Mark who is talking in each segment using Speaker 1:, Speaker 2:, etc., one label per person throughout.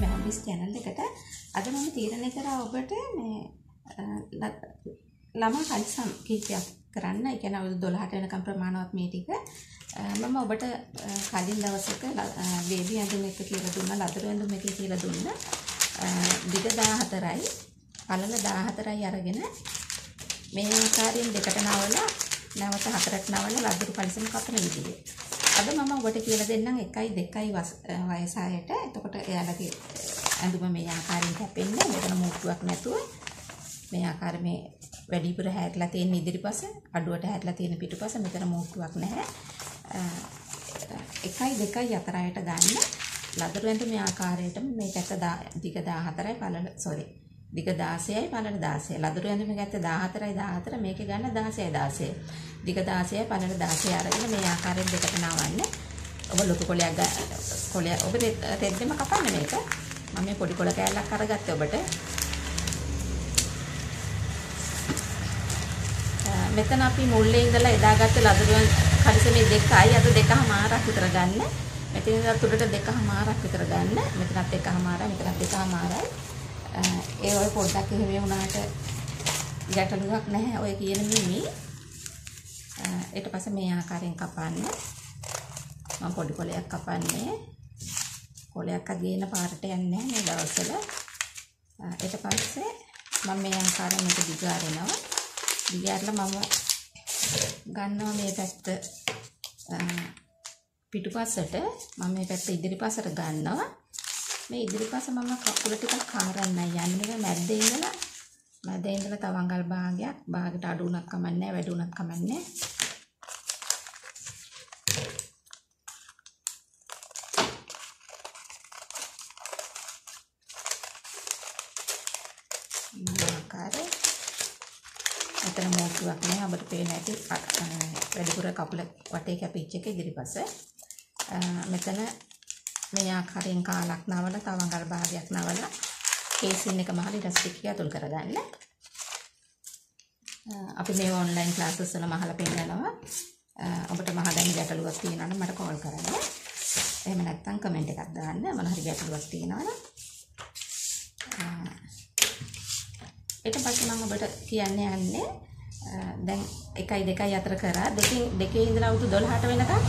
Speaker 1: මැහම්බිස් channel එකට අද මම තීරණය කරා ඔබට මේ ළමා කලිසම් කීපයක් කරන්න. ඒ කියන්නේ අවුරුදු 12ට වෙනකම් ප්‍රමාණවත් මේ ටික. මම ඔබට කලින් දවසක බේබි ඇඳුම් එක කියලා දුන්නා ලදරු ඇඳුම් එක කියලා දුන්නා. දිග 14යි පළල 14යි අරගෙන මේ ආකාරයෙන් දෙකට නවලා නැවත හතරට නවලා ලදරු කලිසම් කපන විදිය. අද මම ඔබට කියලා දෙන්නම් 1යි 2යි වයස අයට. එතකොට එයාලගේ ඇඳුම මේ ආකාරයෙන් කැපෙන්නේ. මෙතන මුට්ටුවක් නැතුව මේ ආකාර මේ වැඩිපුර හැටලා තියෙන ඉදිරිපස, අඩුවට හැටලා තියෙන පිටුපස මෙතන මුට්ටුවක් නැහැ. 1යි 2යි අතර අයට ගන්න ලදරු ඇඳුම මේ ආකාරයටම මේක ඇත්ත දිග 14යි පළල sorry දිග 16යි පළල 16යි ලදරු ඇඳුම ගැත්ත 14යි 14 මේක ගන්න 16යි 16 දිග 16යි පළල 16 අරගෙන මේ ආකාරයෙන් දෙකට නවන්න. ඔබ ලොකු කොලයක් කොලය ඔබ රෙද්දෙම කපන්න මේක. මම මේ පොඩි කොල කෑල්ලක් අරගත්තේ ඔබට. මෙතන අපි මුල්ලේ ඉඳලා එදාගත්ත ලදරු කලිසමේ දෙකයි. අද දෙකමාරක් විතර ගන්න. මෙතන ඉඳලා තුඩට දෙකමාරක් විතර ගන්න. මෙතනත් එකමාරයි මෙතනත් දෙකමාරයි ඒ ඔය පොඩ්ඩක් එහෙම වුණාට ගැටලුවක් නැහැ ඔය කියන මිමි ඊට පස්සේ මේ ආකාරයෙන් කපන්න. මම පොඩි කොලයක් කපන්නේ. කොලයක් අගේන පාරට යන්නේ මේ දවස්වල. ඊට පස්සේ මම මේ ආකාරයෙන් මේක දිගාරනවා දිගාරලා මම ගන්නවා මේ පැත්ත පිටුපස්සට. මම මේ පැත්ත ඉදිරිපසට ගන්නවා. මේ ඉදිරිපස මම කකුල ටිකක් හාරන්නයි යන්නේ. මේක මැද්දේ ඉඳලා මැද්දේ ඉඳලා තවංගල් භාගයක්. භාගයට අඩු උනක් කමන්නේ වැඩි උනක් කමන්නේ ආකාරය මෙතන මෝටුවක් නෑ අපිට පේන ඇති වැඩිපුර කකුල වටේ කැපිච්ච එක ඉදිරිපස. මෙතන මේ ආකාරයෙන් කාලක් නවලා තවංගල් භාගයක් නවලා කේසින් එක මහලා ඉලස්ටික් එක ඇතුල් කරගන්න. අපි මේ ඔන්ලයින් ක්ලාසස් වල මහලා පෙන්නනවා. ඔබට මහ දැන් ගැටලුවක් තියෙනවා නම් මට කෝල් කරන්න. එහෙම නැත්නම් කමෙන්ට් එකක් දාන්න මොන හරි ගැටලුවක් තියෙනවා නම්. ඊට පස්සේ මම ඔබට කියන්න යන්නේ දැන් 1යි 2යි අතර කරා දෙකෙන් දෙකේ ඉඳලා අවුරුදු 12ට වෙනකම්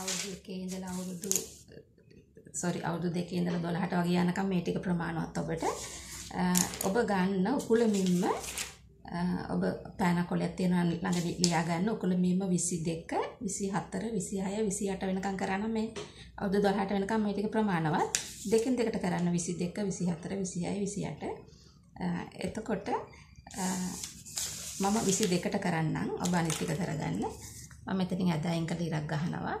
Speaker 1: අවුරුදු එකේ ඉඳලා අවුරුදු සෝරි අවුරුදු දෙකේ ඉඳලා 12ට වගේ යනකම් මේ ටික ප්‍රමාණවත් ඔබට ඔබ ගන්න උකුලමින්ම ඔබ පෑන කොලයක් තියෙනවා ළඟ ලියා ගන්න උකුලමින්ම 22 24 26 28 වෙනකම් කරන්න මේ අවුරුදු 12ට වෙනකම් මේ ටික ප්‍රමාණවත් දෙකෙන් දෙකට කරන්න 22 24 26 28 එතකොට මම 22ට කරන්නම් ඔබ අනිත් ටික කරගන්න. මම මෙතනින් අදායින් කරලා ඉරක් ගහනවා.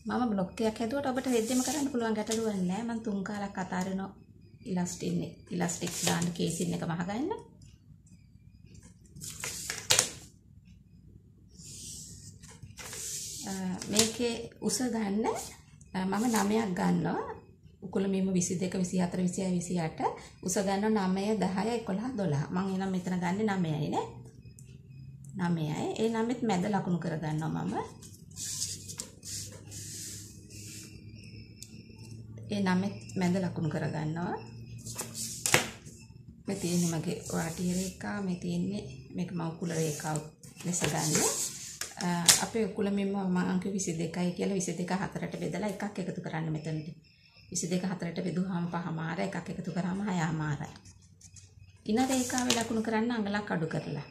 Speaker 1: මම බ්ලොක් එකක් හැදුවට ඔබට රෙද්දෙම කරන්න පුළුවන් ගැටලුවක් නැහැ. මම තුන් කාලක් අතාරින ඉලාස්ටික් ඉලාස්ටික් දාන්න කේසින් එක මහගන්න. මේකේ උස ගන්න මම 9ක් ගන්නවා. උකුල මෙම 22 24 26 28 උස ගන්නවා 9 10 11 12. මම එනම් මෙතන ගන්නේ 9යි නේ. 9යි. ඒ 9ත් මැද ලකුණු කර ගන්නවා මම. ඒ නමෙත් මැද ලකුණු කරගන්නවා. මේ තියෙන්නේ මගේ වාටිය රේඛා මේ තියෙන්නේ මේක මම උකුල රේඛාව ලෙස ගන්න. අපේ උකුල මෙන්න මම අංක 22යි කියලා 22 හතරට බෙදලා එකක් එකතු කරන්න මෙතනදී. 22 හතරට බෙදුවාම පහමාර එකක් එකතු කරාම හයමාරයි. ඉන රේඛාවේ ලකුණු කරන්න අඟලක් අඩු කරලා.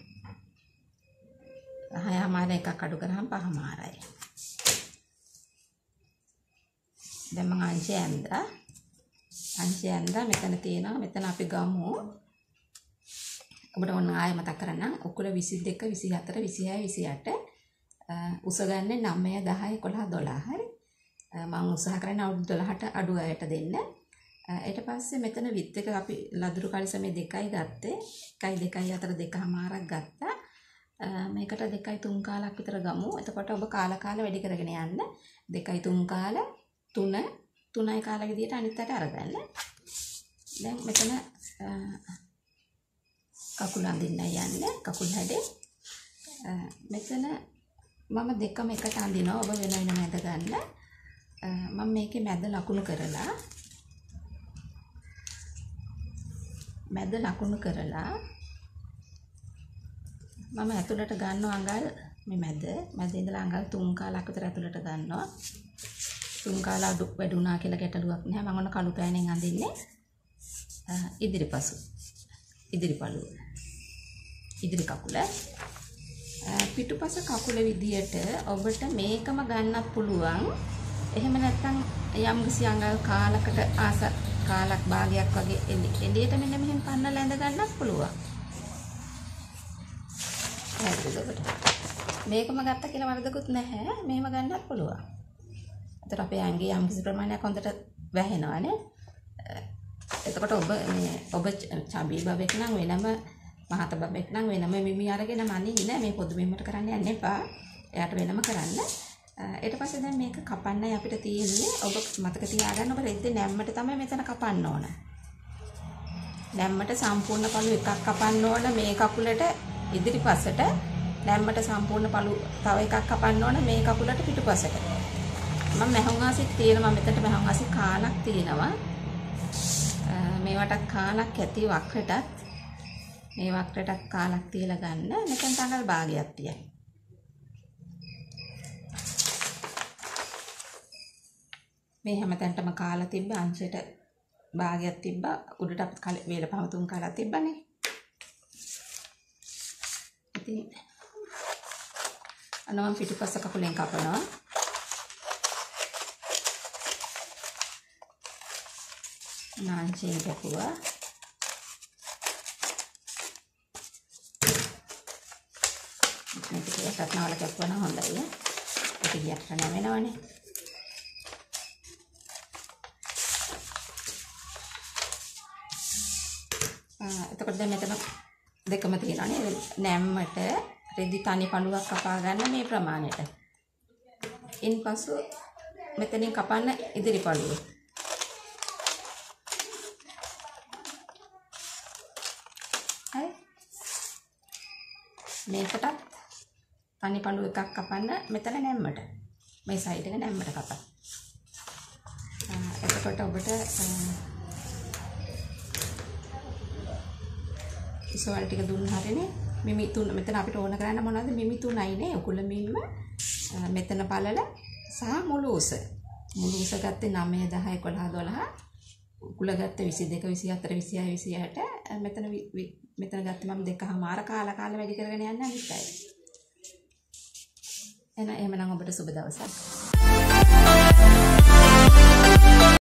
Speaker 1: හයමාර එකක් අඩු කරාම පහමාරයි. දැන් මම අංශය ඇඳා අංශය ඇඳා මෙතන තියෙනවා. මෙතන අපි ගමු. ඔබට ඔන්න ආයෙ මතක් කරන්නම්. උකුල 22 24 26 28 උස ගන්න 9 10 11 12 හරි. මම උත්සාහ කරන්නේ අවුරුදු 12ට අඩු අයට දෙන්න. ඊට පස්සේ මෙතන විත් එක අපි ලදරු කලිසමේ දෙකයි ගත්තේ. 1යි 2යි අතර දෙකමාරක් ගත්තා. මේකට දෙකයි තුන් කාලක් විතර ගමු. එතකොට ඔබ කාල කාල වැඩි කරගෙන යන්න. දෙකයි තුන් කාල. තුන තුනයි කාල විදියට අනිත් අට අරගන්න. දැන් මෙතන කකුල් අඳින්න යන්න. කකුල් හැඩේ. මෙතන මම දෙකම එකට අඳිනවා. ඔබ වෙන වෙන මැද ගන්න. මම මේකේ මැද ලකුණු කරලා මැද ලකුණු කරලා මම ඇතුළට ගන්නවා අඟල් මේ මැද මැද ඉඳලා අඟල් තුන් කාලක් විතර ඇතුළට ගන්නවා තුන් කාල අඩු වැඩුණා කියලා ගැටලුවක් නැහැ. මම ඔන්න කළු පෑනෙන් අඳින්නේ. ඉදිරිපසු ඉදිරි පළුව. ඉදිරි කකුල. පිටුපස කකුල විදියට ඔබට මේකම ගන්නත් පුළුවන්. එහෙම නැත්නම් යම්කිසි අඟල් කාලකට ආස කාලක් භාගයක් වගේ එළියට මෙන්න මෙහෙම පන්නලා ඇඳ ගන්නත් පුළුවන්. පැහැදිලිද මේකම ගත්ත කියලා වරදකුත් නැහැ. මේව ගන්නත් පුළුවන්. එතකොට අපේ ඇඟේ යම් කිසි ප්‍රමාණයක් හොඳට වැහෙනවානේ. එතකොට ඔබ මේ ඔබ චබී බබෙක් නම් වෙනම මහත බබෙක් නම් වෙනම මිමි අරගෙන මනින්න මේ පොදු බිමට කරන්න යන්න එපා. එයාට වෙනම කරන්න. ඊට පස්සේ දැන් මේක කපන්නයි අපිට තියෙන්නේ. ඔබ මතක තියාගන්න ඔබ රෙද්දේ නැම්මට තමයි මෙතන කපන්න ඕන. නැම්මට සම්පූර්ණ පළු එකක් කපන්න ඕන මේ කකුලට ඉදිරිපසට නැම්මට සම්පූර්ණ පළු තව එකක් කපන්න ඕන මේ කකුලට පිටුපසට. මම මහුන්ආසික් තියෙනවා මෙතනට මහුන්ආසික් කාලක් තියෙනවා. මේවටත් කාලක් ඇති වක්‍රටත් මේ වක්‍රටත් කාලක් තියලා ගන්න. මෙතන තංගල් භාගයක් තියයි. මේ හැමතැනටම කාලා තිබ්බ අංශයට භාගයක් තිබ්බා උඩට අපිට වේල පහතුන් කාලා තිබ්බනේ ඉතින් අන්න මම පිටිපස්ස කකුලෙන් කපනවා. නාංචියෙන් කැපුවා. මේක ටිකක් රත්නවල කැපුවා නම් හොඳයි. ඒක ගියට නැවෙනවනේ. එතකොට දැන් මෙතන දෙකම තියෙනවා නේද? නැම්මට රෙදි තනි පළුවක් කපා ගන්න මේ ප්‍රමාණයට. ඉන්පසු මෙතනින් කපන්න ඉදිරි පළුව. හරි. මේකටත් තනි පළු එකක් කපන්න මෙතන නැම්මට. මේ සයිඩ් එක නැම්මට කපන්න. එතකොට ඔබට ඉසවල් ටික දුන්න හරිනේ. මිමි තුන මෙතන අපිට ඕන කරන්න මොනවද? මිමි තුනයිනේ උකුල මිම්ම මෙතන පළල සහ මුළු උස මුළු උස ගත්තේ 9 10 11 12 උකුල ගත්තේ 22 24 26 27 මෙතන මෙතන ගත්තේ මම දෙකමාර කාලා කාලා වැඩි කරගෙන යන්න අනිත්යි එහෙනම් එහෙමනම් ඔබට සුබ දවසක්.